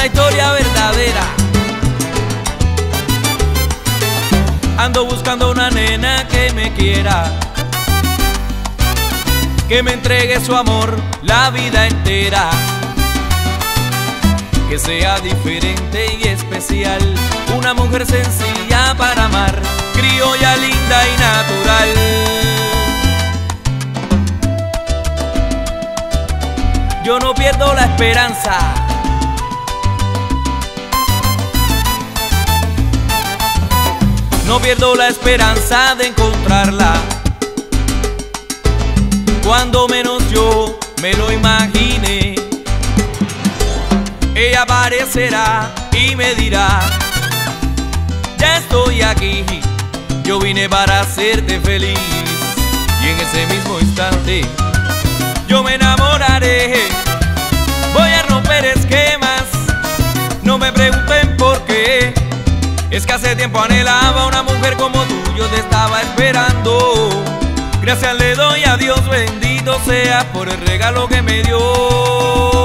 una historia verdadera. Ando buscando una nena que me quiera, que me entregue su amor la vida entera, que sea diferente y especial, una mujer sencilla para amar, criolla linda y natural. yo no pierdo la esperanza. No pierdo la esperanza de encontrarla. Cuando menos yo me lo imagine, ella aparecerá y me dirá, ya estoy aquí, yo vine para hacerte feliz. Y en ese mismo instante yo me enamoraré, Es que hace tiempo anhelaba una mujer como tú, yo te estaba esperando. Gracias le doy a Dios, bendito sea por el regalo que me dio.